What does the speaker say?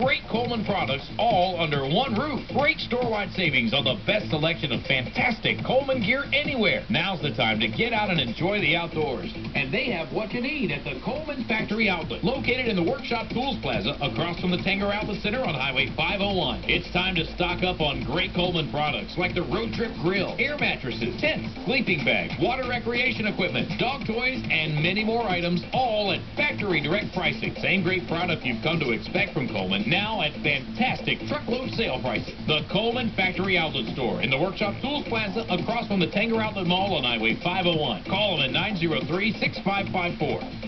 Great Coleman products all under one roof. Great store-wide savings on the best selection of fantastic Coleman gear anywhere. Now's the time to get out and enjoy the outdoors. And they have what you need at the Coleman Factory Outlet, located in the Workshop Tools Plaza across from the Tanger Outlet Center on Highway 501. It's time to stock up on great Coleman products like the Road Trip Grill, air mattresses, tents, sleeping bags, water recreation equipment, dog toys, and many more items, all at factory direct pricing. Same great product you've come to expect from Coleman now at fantastic truckload sale prices. The Coleman Factory Outlet Store in the Workshop Tools Plaza across from the Tanger Outlet Mall on Highway 501. Call them at 903-6554.